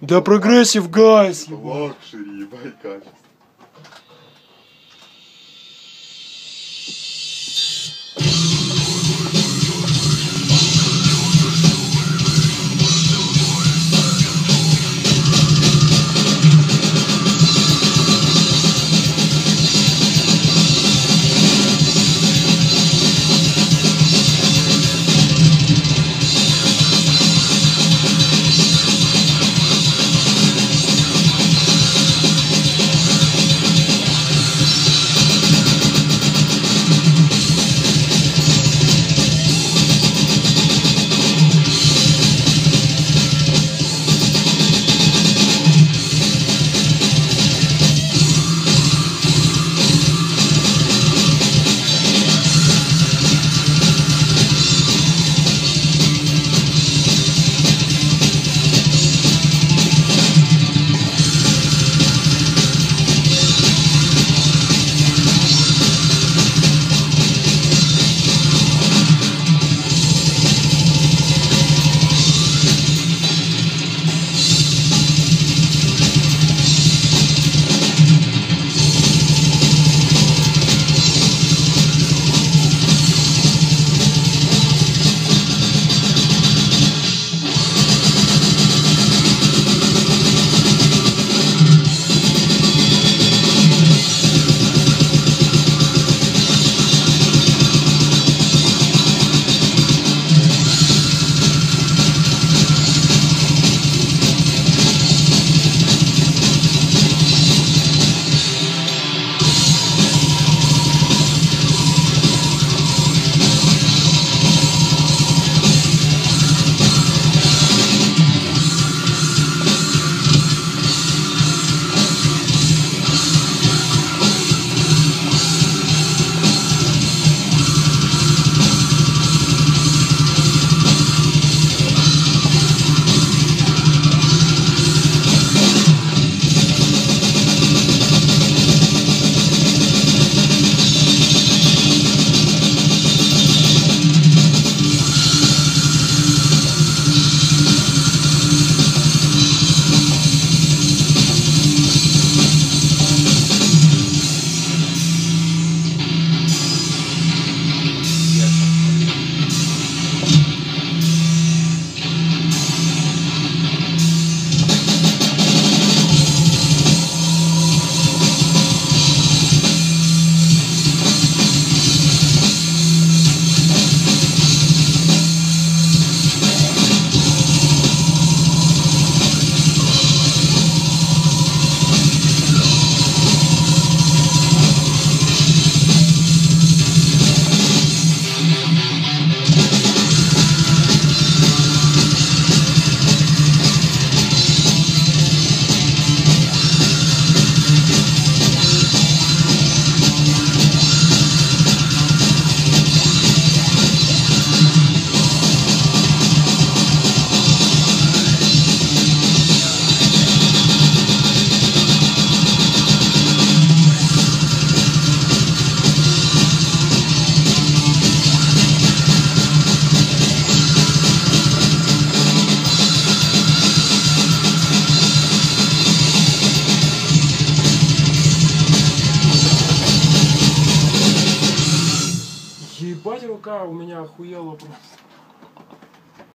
Да прогрессив гайс. Лакшери, ебать, качество. Рука у меня охуела просто.